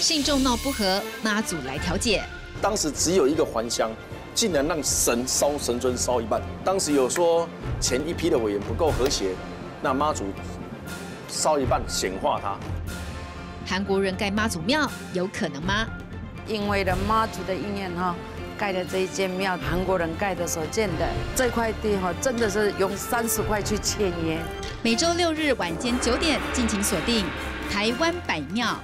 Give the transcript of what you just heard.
信众闹不和妈祖来调解。当时只有一个还乡竟然让神烧神尊烧一半当时有说前一批的委员不够和谐那妈祖烧一半显化他。韩国人盖妈祖庙有可能吗？因为的妈祖的意念哈盖的这一间庙韩国人盖的所建的这块地哈真的是用三十块去签约。每周六日晚间九点敬请锁定台湾百庙。